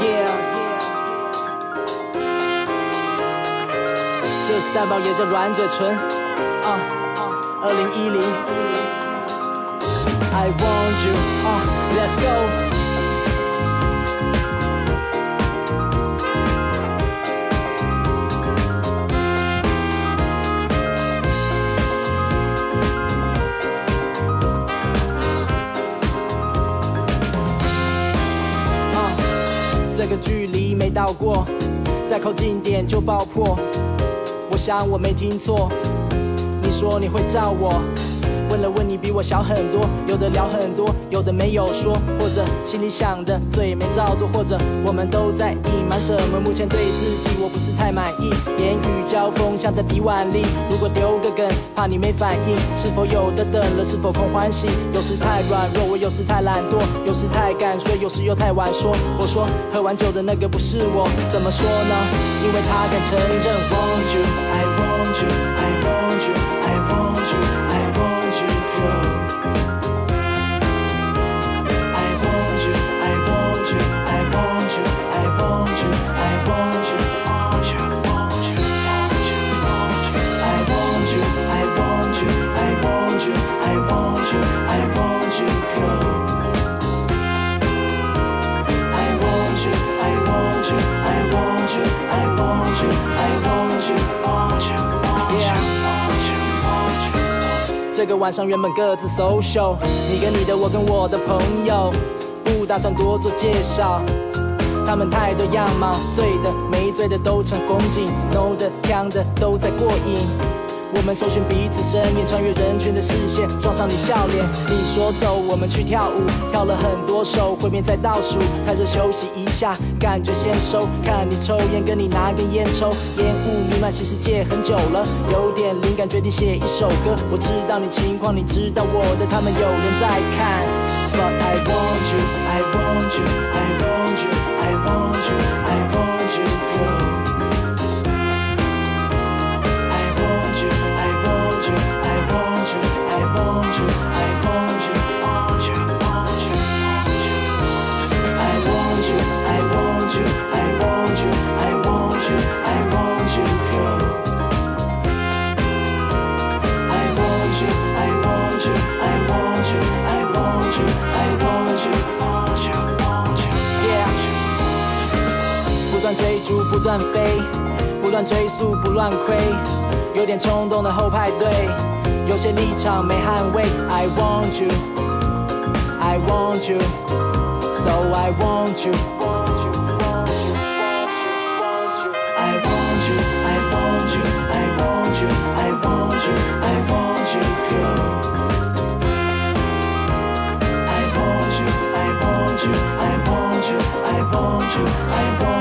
Yeah，这是蛋堡，也叫软嘴唇。啊，二零一零，I want you，啊，Let's go。 这个距离没到过，再靠近点就爆破。我想我没听错，你说你会照我。问了问你比我小很多，有的聊很多，有的没有说，或者心里想的嘴没照做，或者我们都在隐瞒什么？目前对自己我不是太满意，言语交锋像在比腕力。如果丢个梗，怕你没反应，是否有的等了？是否空欢喜？有时太软弱，我有时太懒惰，有时太敢睡，有时又太晚说。我说喝完酒的那个不是我，怎么说呢？因为他敢承认。Want you, I want you, I want you, I want you, I want 这个晚上原本各自 social，你跟你的，我跟我的朋友，不打算多做介绍。他们太多样貌，醉的没醉的都成风景，no 的呛的都在过瘾。我们搜寻彼此身影，穿越人群的视线，撞上你笑脸。你说走，我们去跳舞，跳了很多首，会面在倒数，太热休息一下，感觉先收。看你抽烟，跟你拿根烟抽，烟雾弥漫，其实戒很久了，有点灵感，决定写一首歌。我知道你情况，你知道我的，他们有人在看。But I want you, I want you, I want you, 不断追逐，不断飞，不断追速，不乱亏，有点冲动的后排队，有些立场没捍卫。I want you, I want you, so I want you. I want you, I want you, I want you, I want you, I want you, girl. I want you, I want you, I want you, I want you, I want